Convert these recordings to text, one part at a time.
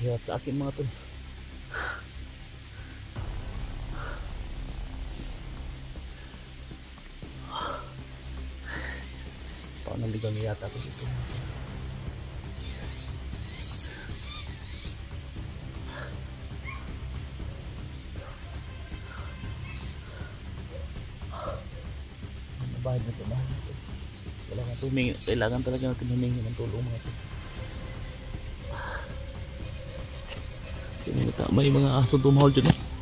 hirap sa akin mga tol. Na yata ako dito. Nabahid na sa bahay natin. Wala ka humingi. Kailangan talaga natin humingi ng tulong mga tol. May mga aso tumahol dyan. oh.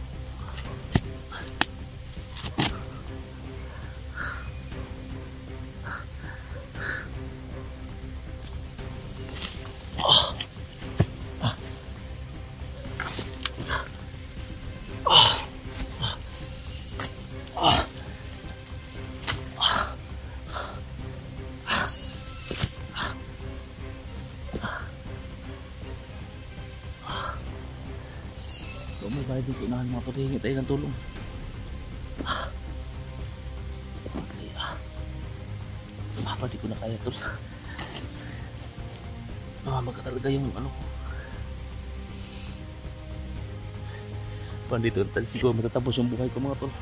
Pandito tayo siguro matatapos yung buhay ko mga tol.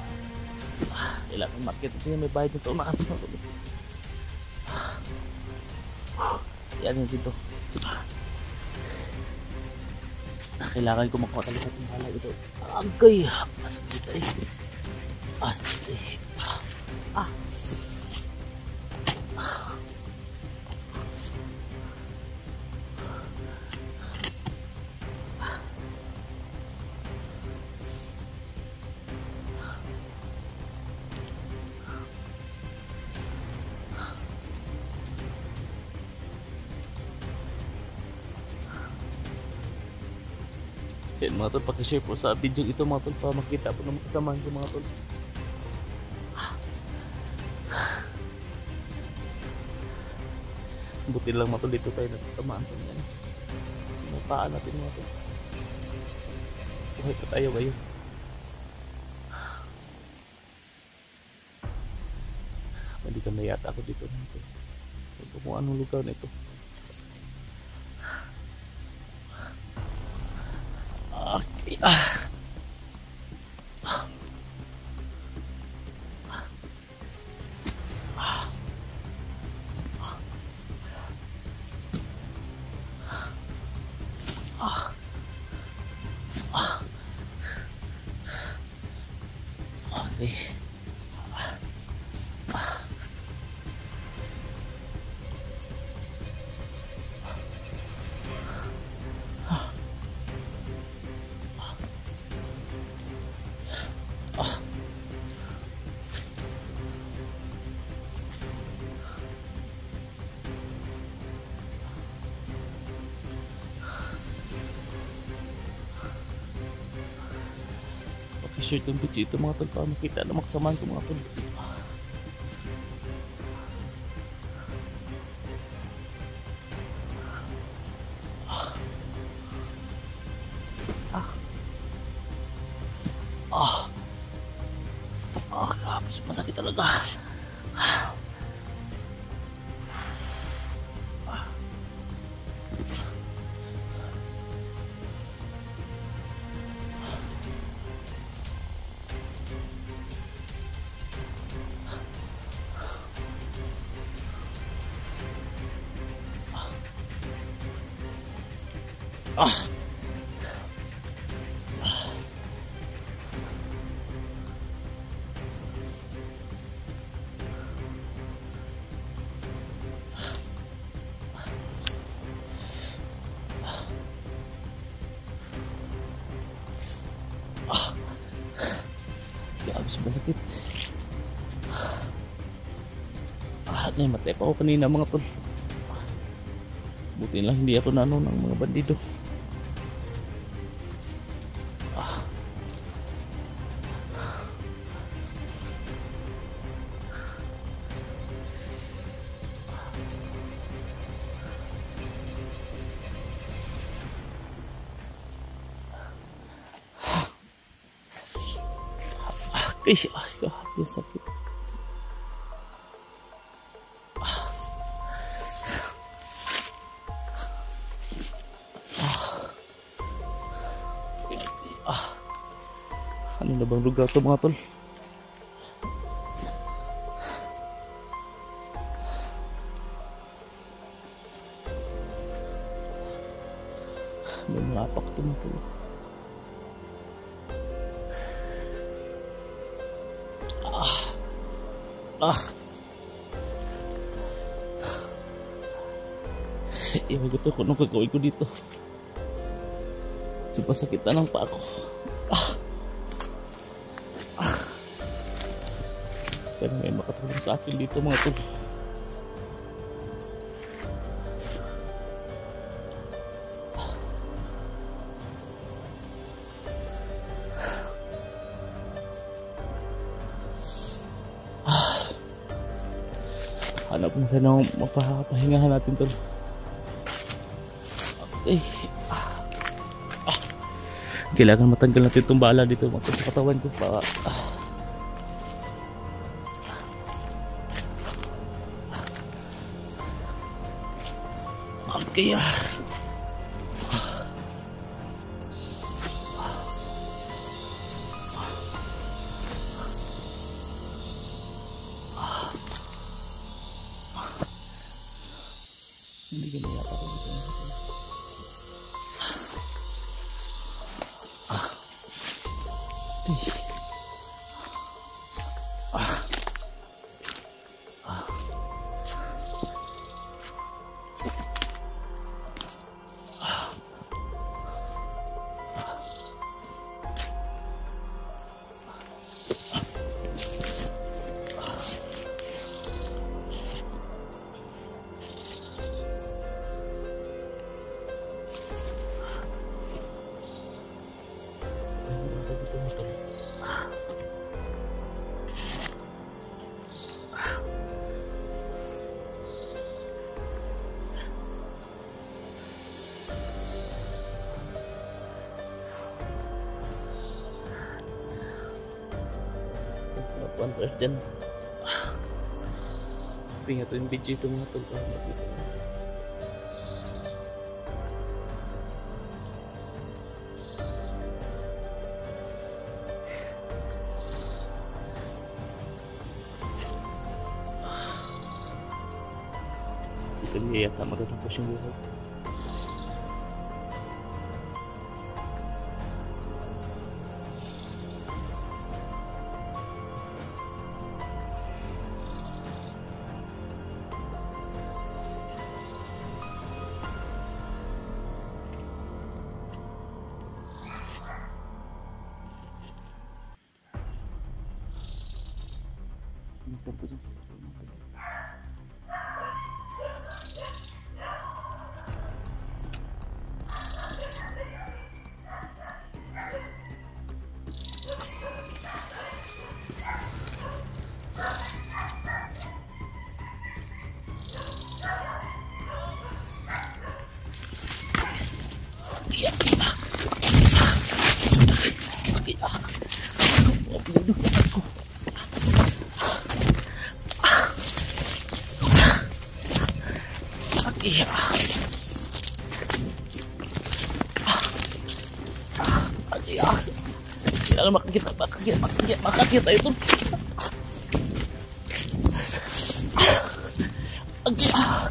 Ah, Kailangan market kasi may bayad na sa unahan mga tol. Ah, Yan yung dito. Ah, kailangan ko makuha talaga itong halay ito. Agay! Masakit eh. Ah, sakit eh. Ah. Yan mga tol, pakishare po sa video ito mga tol para makita po ng mga kasamahan ko mga tol. Buti lang mga tol dito tayo natatamaan sa mga Sinapaan natin mga tol. Buhay pa tayo ngayon. Balikan na yata ako dito. Ito kung anong lugar na ito. Uh, Pakishare itong video ito mga tol para makita na makasamahan ko mga tol. Ah, namatay pa ako kanina mga tol. Buti lang hindi ako nano ng mga bandido. Ah. Ah, ah. Ano na bang lugar to mga tol? May mga apak to mga tol. Ah. Ah. Iwan ko to kung anong gagawin ko dito. Supasakit na ng pa ako. Ah. Sana may makatulong sa akin dito mga tol. Hanap mo sana mapapahingahan natin tol. Okay. Ah. Ah. Kailangan matanggal natin itong bala dito mga sa katawan ko para ah. Okay ah. It's not one person. Pinga to yung video ito mga tol. Ah, makita. Ito makakita ito. Agi, ah.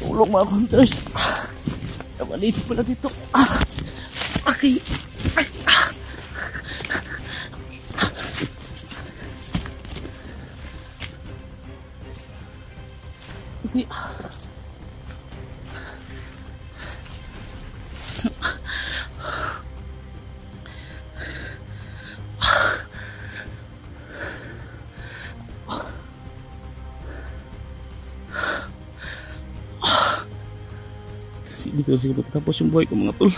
Tulong mga hunters. Namanito pala dito. Ah. Ah. Siguro tapos yung buhay ko mga tol.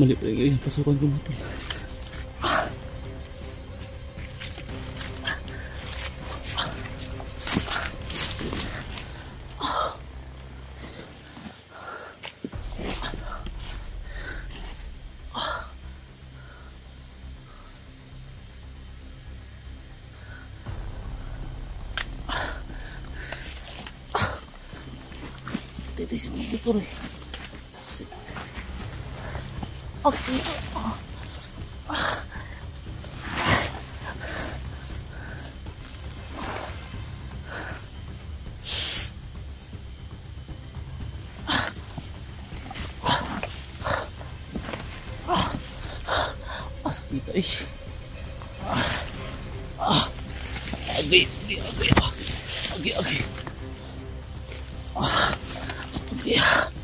Mali pa yung pasukan ko mga tol. Titisin mo dito rin. Okay. Pasok dito eh. Ah. Okay, okay, okay. Okay, okay. Ah. Okay.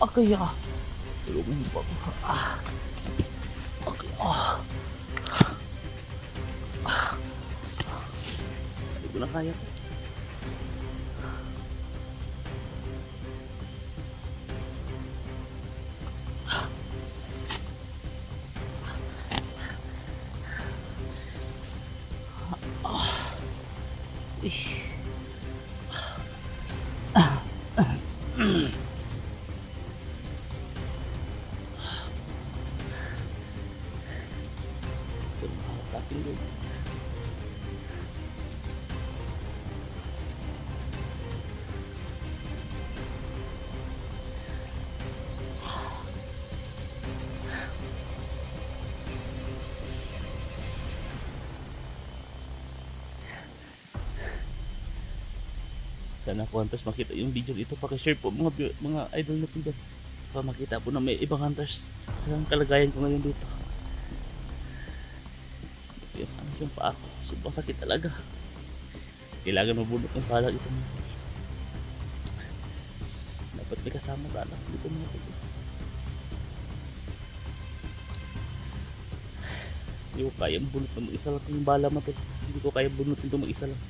Okay, ah. Tulungan mo pa ako. Ah. Okay, ah. Ah. Hindi ko Sana po hunters makita yung video dito. Pakishare po mga mga idol natin dyan. Para makita po na may ibang hunters ang kalagayan ko ngayon dito. Yung ano yung paa ko. Sobrang sakit talaga. Kailangan mabulot ng pala ito mga. Dapat may kasama sana dito mga tol. Hindi ko kaya bulot ng mag-isa lang yung bala mga tol. Hindi ko kaya bunutin ito mag-isa lang.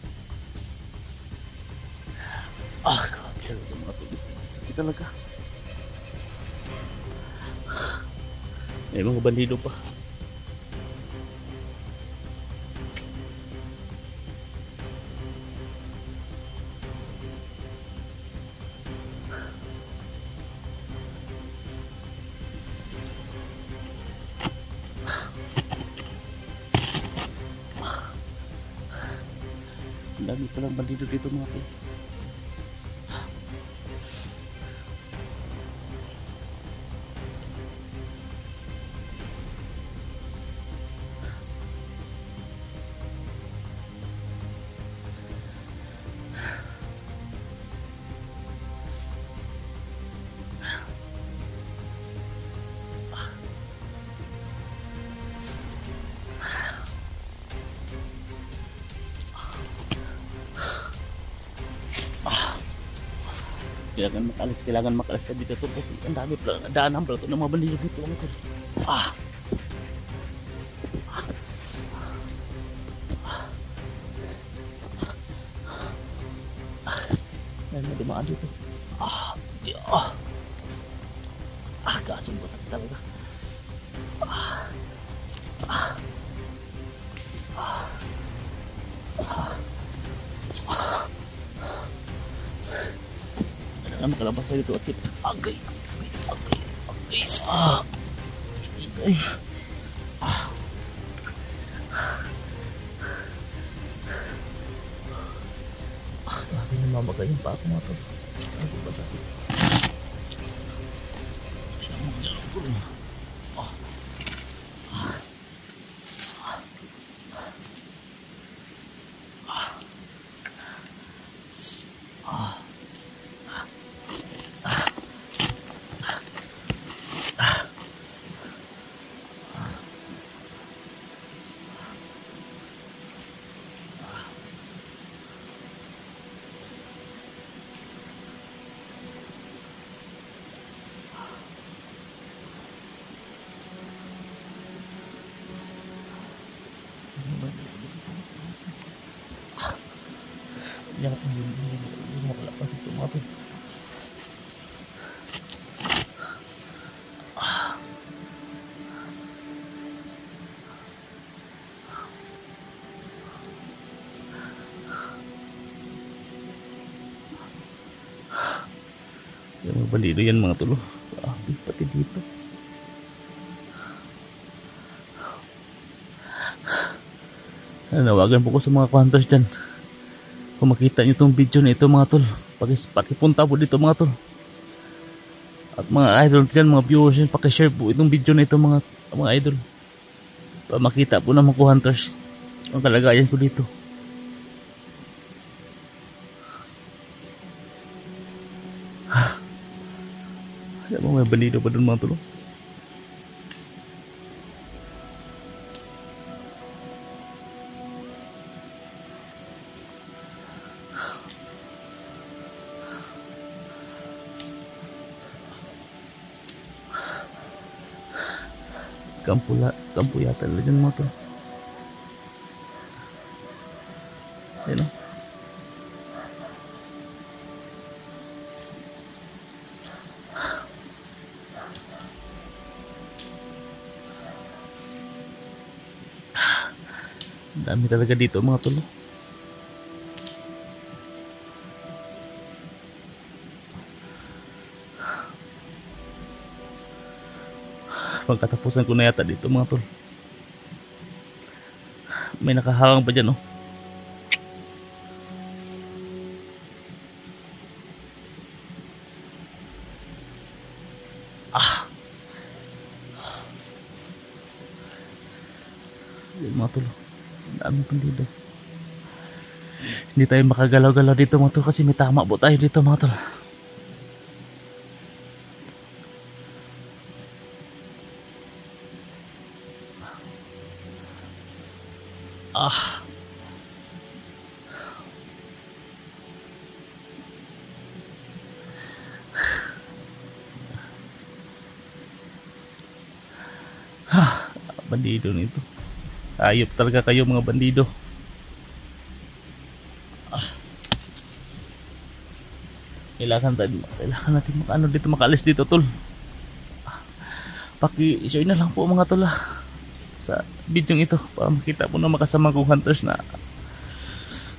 Talaga. May mga bandido pa. Ang dami palang bandido dito mga. Kailangan makalis kailangan makalis ka dito tol kasi ang dami pala daanan pala to ng mga bandido dito ah Ayan na dumaan dito ah ah ah kasong basak talaga Kailangan makalabas na dito at sip. Agay, agay, agay, agay. Ah, agay. Ah. Ah, grabe na mamagay yung pa ako mga tol. Kasi ba sakit? Kailangan mag- Yan ang yun. Yung makalapas ito mga tol. Yung mga bandido yan mga tulo. Ah, pati dito. Nanawagan po ko sa mga hunters dyan. Kung makita nyo itong video na ito mga tol, pakipunta po dito mga tol. At mga idol dyan, mga viewers dyan, pakishare po itong video na ito mga, mga idol. Para makita po ng mga hunters ang kalagayan ko dito. Alam mo, may bandido pa doon mga tol. Oh. Kampo, la, kampo yata nila dyan mga tol. Ayan o. Ang dami talaga dito mga tol. Pagkatapusan ko na yata dito mga tol. May nakahawang pa dyan oh. Ah. Yan mga oh. Hindi tayo makagalaw-galaw dito mga tol kasi may tama po tayo dito mga tol. Ah. Ah, bandido nito. Ayop talaga kayo mga bandido. Ah. Kailangan tayo, kailangan natin makaano dito, makaalis dito, tol. Ah, Paki-share na lang po mga tol ah, sa video ito para makita po na makasama kong hunters na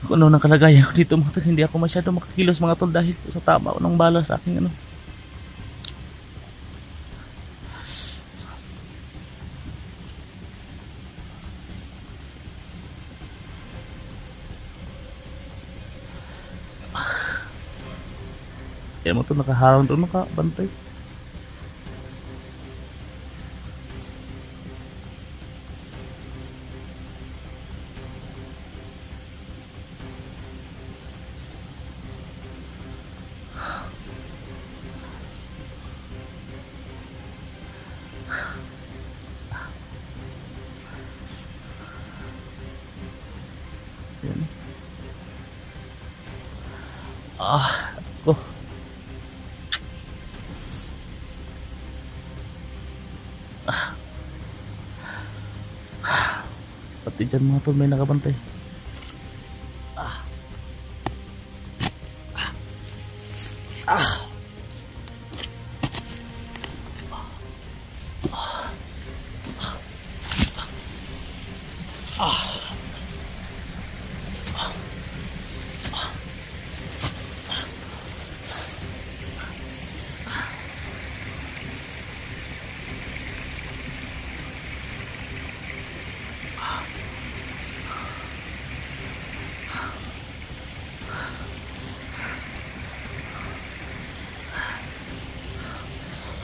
kung ano ng kalagayan ko dito mga tol. Hindi ako masyado makakilos mga tol dahil sa tama ko ng bala sa aking ano. Yan mo to nakaharang doon nakabantay. Ah, ko. Pati dyan mga tol may nakabantay.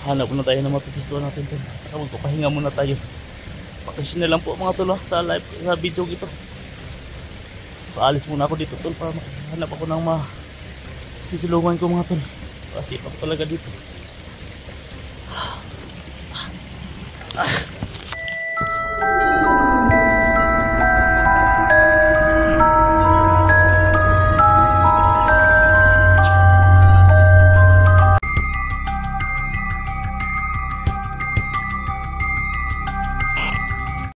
Hanap muna tayo ng mapipistuan natin. Saka magpapahinga muna tayo. Bakasyon na lang po mga tol sa live sa video ito. Paalis muna ako dito tol para makahanap ako ng ma sisilungan ko mga tol. Kasi pa talaga dito.